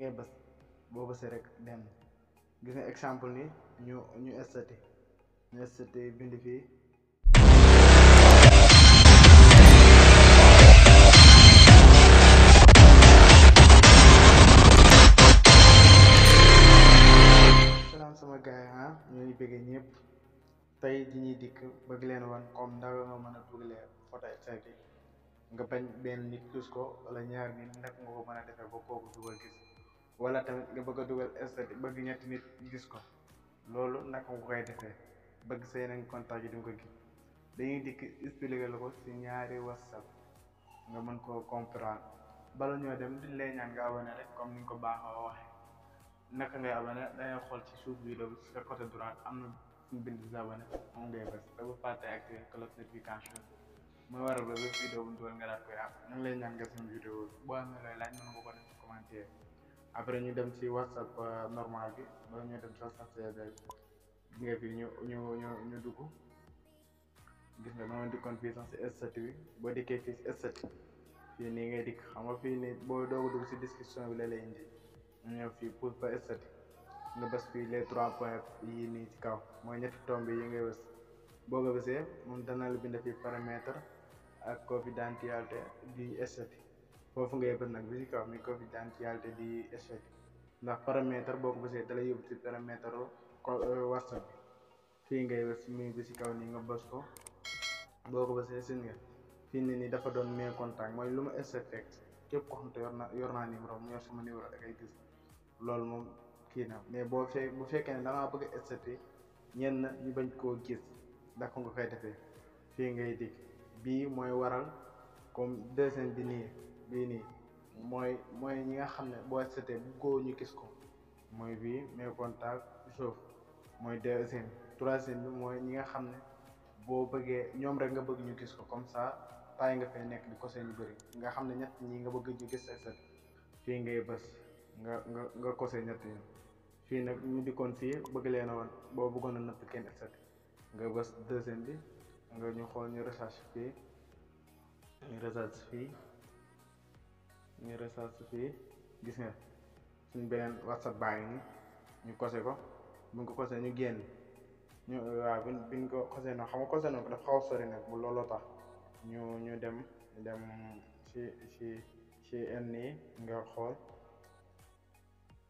ngay bës boo bësee rek dem gis nga exemple ni ñu ñu estati ñu estati bind fii salaam sama gars yi ah ñu ngi bëgg ñëpp tey ji ñuy dikk bëgg leen wan comme ndaw nga mën a dugalee photo estati nga bañ benn nit gis ko wala ñaar nit nag nga ko mën a defee ba kooku du ko gis wala tamit nga bëgg a dugal statut bëgg ñetti nit gis ko loolu naka nga koy defee bëgg sa yeneen contact yi di nga ko gis dañuy dikk expliqué la ko si ñaari whatsapp nga mën koo comprendre bala ñoo dem duñ lay ñaan nga abonné rek comme ni nga ko baaxoo waxee naka ngay abonné dangay xool ci suuf vidéo bi sa côté droit am na suñu bind si abonné moom ngay bës te bu fàtte activé cloche notification mooy waral ba bépp vidéo bu ñu dugal nga daal koy am ñu ngi lay ñaan nga suñu vidéo boo amee looy laaj mën nga ko def commentaire après ñu dem ci whatsapp euh, normal bi ba ñu dem ci whatsapp CV bi nga fii ñu ñu ñu ñu dugg gis nga noonu dikkoon fii sax si statut bi boo dikkee fii si statut fii nii ngay dikk xam nga fii nii boo doog a dugg si discussion bi la lay indi ñëw fii pour ba estati nga bës fii les trois points yii nii ci kaw mooy ñetti tomb yi ngay bës boo ko bësee moom dana la bind fii paramètre ak confidentialité di estati foofu ngay bës nag bi ci kaw mi confidentialité di estati ndax paramètre boo ko bësee dala yóbbu ci paramètre ko whatsapp bi fii ngay bës mi bi si kaw nii nga bës ko boo ko bësee seen nga fii ne nii dafa doon mes contact mooy lu ma SFX képp ko xam te yor naa yor naa numéro mu yor sama numéro da ngay gis loolu moom kii na mais boo fee bu fekkee ne dangaa bëgg a SFT ñenn ñu bañ koo gis ndax nga koy defee fii ngay dikk bii mooy waral comme deuxième bi nii bii nii mooy mooy ñi nga xam ne boo SFT bu góor ñu gis ko mooy bii mes contacts sauf mooy deuxième troisième bi mooy ñi nga xam ne boo bëggee ñoom rek nga bëgg ñu gis ko comme ça bàyyi nga fay nekk di ko seen yu bëri nga xam ne ñett ñi nga bëgg ñu gis ak set fii ngay bës nga nga nga kose ñett yi fii nag ñu dikkoon fii bëgg leen a woon boo bëggoon a nëpp kenn et nga bës deuxième bi nga ñu xool ñu recherche fii ñu recherche fii ñu recherche fii gis nga suñ beneen whatsapp baa ngi nii ñu kose ko buñ ko kose ñu génn ñu waaw biñ biñ ko kose noonu xam nga kose noonu dafa xaw a sori nag bu looloo tax ñu ñu dem dem ci ci ci enn yi nga xool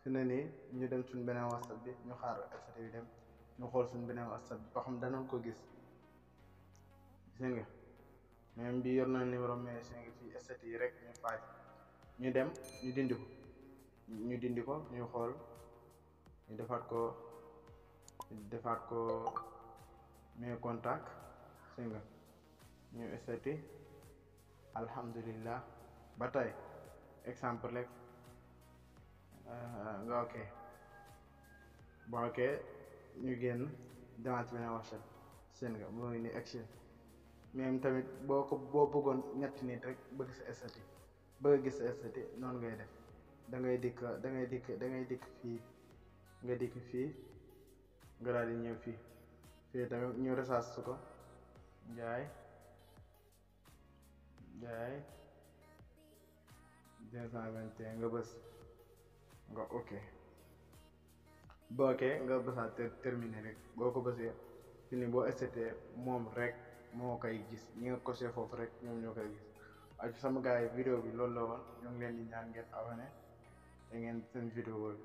fi ne nii ñu dem suñ beneen whatsapp bi ñu xaar extrait bi dem ñu xool suñ beneen whatsapp bi ba xam danañ ko gis gis nga même bi yor na numéro mais gis nga fii extrait yi rek ñu faay ñu dem ñu dindi ko ñu dindi ko ñu xool ñu defaat ko ñu defaat ko mes contacts gis nga ñu extrait alhamdulillah ba tey exemple rek ah, nga ok bon ok ñu génn demaat ci beneen WhatsApp seen nga moo ngi ni action même tamit boo ko boo bëggoon ñetti nit rek bëgg sa estati bëgg gis sa estati noonu ngay def da ngay dikk da ngay dikk da ngay dikk fii nga dikk fii nga daal di ñëw fii fii tamit ñu resaas ko njaay jaay deux cent vingt et un nga bës nga ok boo ok nga bësaat ter- terminé rek boo ko bësee fi ni boo STT moom rek moo koy gis ñi nga kosee foofu rek ñoom ñoo koy gis ak sama gars yi vidéo bi loolu la woon ñu ngi leen di ñaan ngeen abonné te ngeen seen vidéo bi